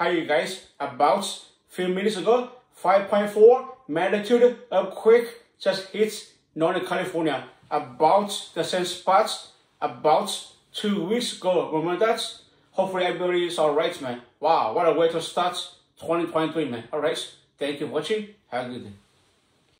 Hi you guys, about few minutes ago, 5.4 magnitude earthquake just hit Northern California. About the same spot, about two weeks ago. Remember that? Hopefully everybody is alright, man. Wow, what a way to start 2023, man. Alright, thank you for watching. Have a good day.